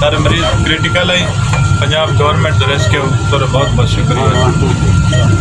सारे मरीज़ क्रिटिकल है। पंजाब गवर्नमेंट रेस्क्यू तो बहुत बहुत शुक्रिया।